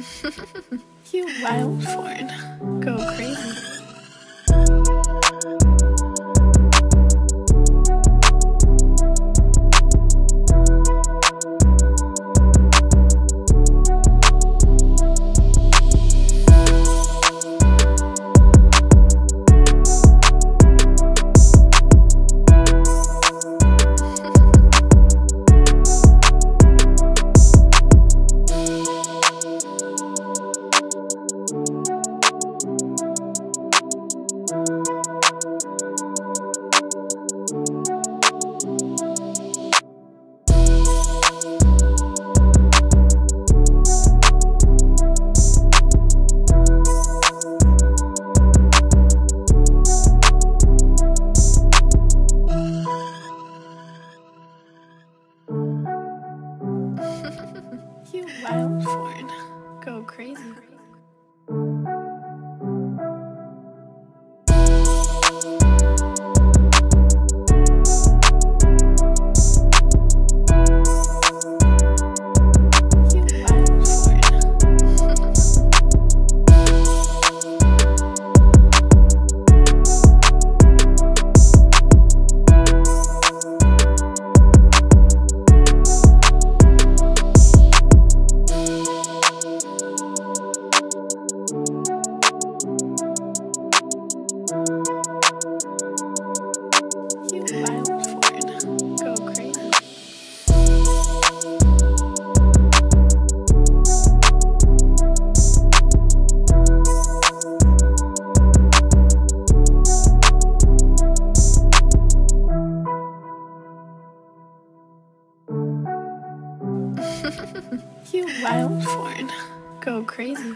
you wild Ford. Go crazy. You wild Ford. Go crazy. You wild oh, Ford. Go crazy.